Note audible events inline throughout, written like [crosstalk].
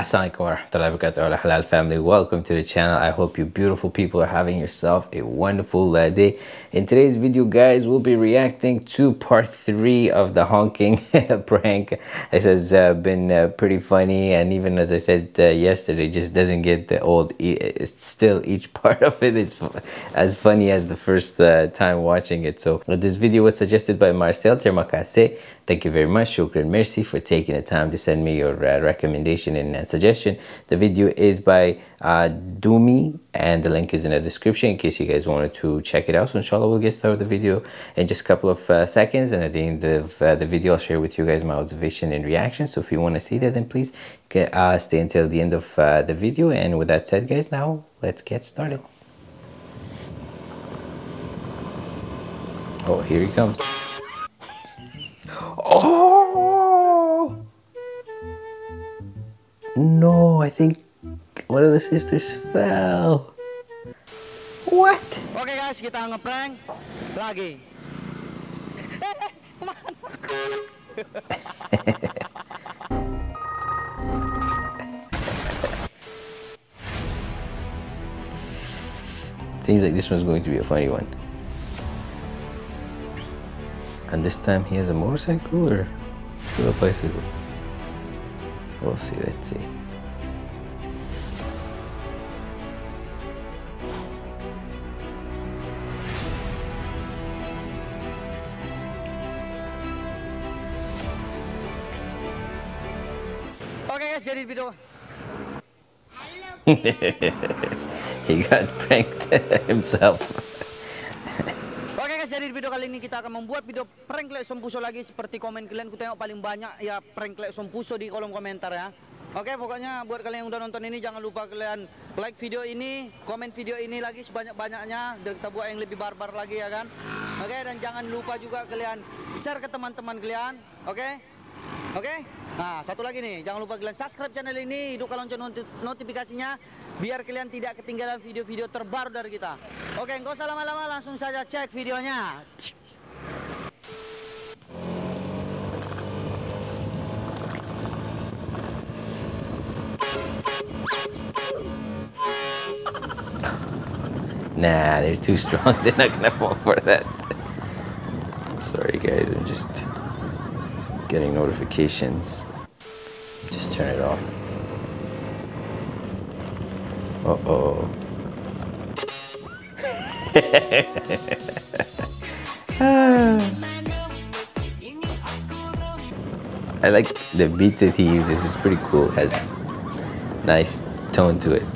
Assalamualaikum warahmatullahi wabarakatuh. Halal family welcome to the channel. I hope you beautiful people are having yourself a wonderful uh, day. In today's video guys we'll be reacting to part three of the honking [laughs] prank. This has uh, been uh, pretty funny and even as I said uh, yesterday just doesn't get the old it's still each [laughs] part of it is as funny as the first uh, time watching it. So this video was suggested by Marcel Termakase. Thank you very much. Shukran Mercy for taking the time to send me your recommendation and suggestion. The video is by uh, Dumi and the link is in the description in case you guys wanted to check it out. So inshallah we'll get started with the video in just a couple of uh, seconds and at the end of uh, the video I'll share with you guys my observation and reaction. So if you want to see that then please get, uh, stay until the end of uh, the video and with that said guys now let's get started. Oh here he comes. Oh! No, I think one of the sisters fell. What? Okay guys, kita ngeprank lagi. [laughs] Seems like this one's going to be a funny one. And this time he has a motorcycle or still a bicycle? We'll see, let's see. Okay guys, jadi video. [laughs] he got pranked [laughs] himself. Ini kita akan membuat video prank Lek Sompuso lagi seperti komen kalian ku tengok paling banyak ya prank Lek Sompuso di kolom komentar ya. Oke, pokoknya buat kalian yang udah nonton ini jangan lupa kalian like video ini, komen video ini lagi sebanyak-banyaknya dan kita buat yang lebih barbar lagi ya kan. Oke, dan jangan lupa juga kalian share ke teman-teman kalian. Oke? Oke? Nah, satu lagi nih, jangan lupa kalian subscribe channel ini, hidupkan lonceng notifikasinya biar kalian tidak ketinggalan video-video terbaru dari kita. Oke, nggak usah lama-lama, langsung saja cek videonya. Nah, they're too strong. [laughs] They're not gonna fall for that. Sorry, guys. I'm just getting notifications. Uh-oh. [laughs] I like the beats that he uses. It's pretty cool. It has nice tone to it. [laughs]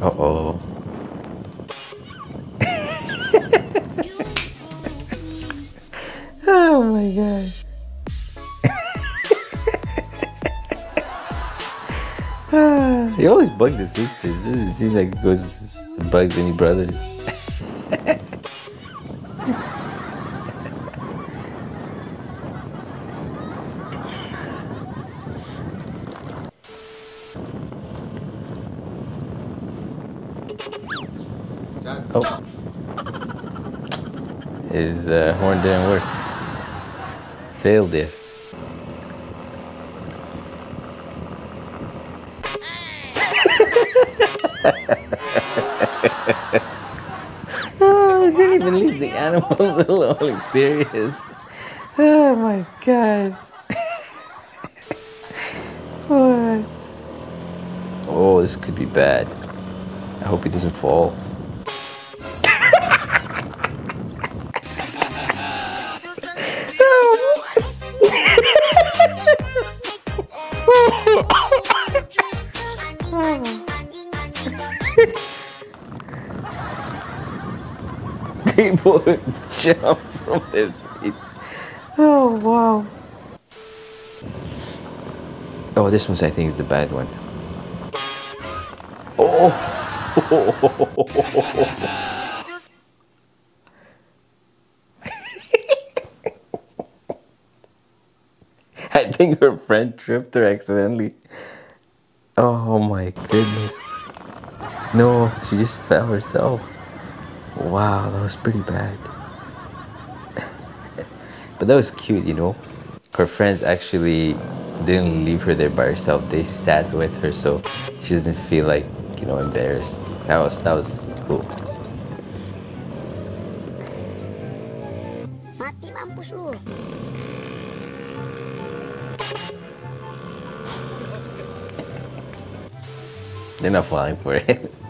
Uh-oh. [laughs] oh my gosh. He always bugs the sisters. Doesn't seem like he goes bugs any brothers. oh. His uh, horn didn't work. Failed it. [laughs] oh, I didn't even leave the animals [laughs] alone. Like, serious. Oh my god. what? [laughs] Oh, this could be bad. I hope he doesn't fall. People jump from their seat. Oh, wow. Oh, this one I think is the bad one. Oh! [laughs] I think her friend tripped her accidentally. Oh my goodness. No, she just fell herself. Wow, that was pretty bad. [laughs] but that was cute you know? Her friends actually didn't leave her there by herself. They sat with her so she doesn't feel like you know embarrassed. That was that was cool. Mati mampus lu. they're not falling for it [laughs]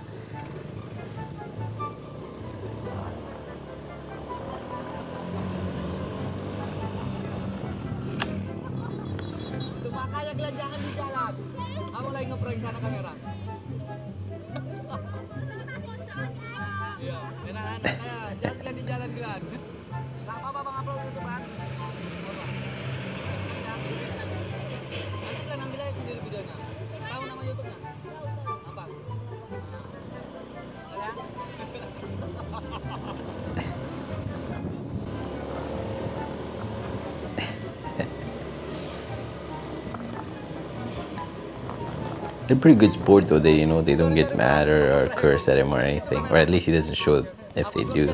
They're pretty good sport though. They you know they don't get mad or, or curse at him or anything, or at least he doesn't show if they do.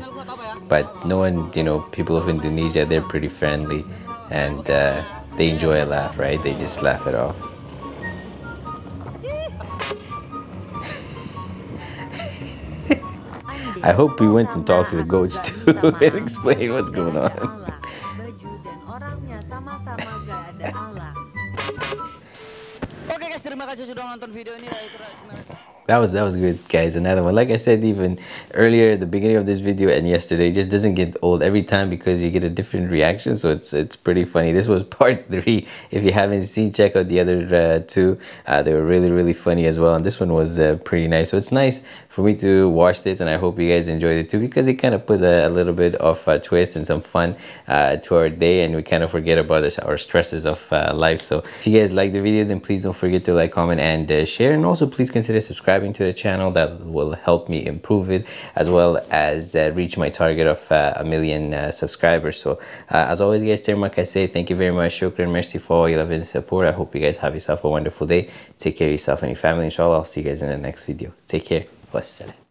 But no one, you know, people of Indonesia, they're pretty friendly, and uh, they enjoy a laugh, right? They just laugh it off. [laughs] I hope we went and talked to the goats too [laughs] and explain what's going on. That was that was good, guys. Another one. Like I said, even earlier, the beginning of this video and yesterday, just doesn't get old every time because you get a different reaction. So it's it's pretty funny. This was [laughs] part three. If you haven't seen, check out the other uh, two. Uh, they were really really funny as well, and this one was uh, pretty nice. So it's nice for me to watch this, and I hope you guys enjoyed it too because it kind of put a, a little bit of a twist and some fun uh, to our day, and we kind of forget about our stresses of uh, life. So if you guys like the video, then please don't forget to like, comment, and share, and also please consider subscribing to the channel. That will help me improve it as well as uh, reach my target of uh, a million uh, subscribers. So uh, as always, guys, terima kasih. Thank you very much. Shukran, merci for all your love and support. I hope you guys have yourself a wonderful day. Take care of yourself and your family. Inshallah, I'll see you guys in the next video. Take care. Wassalam.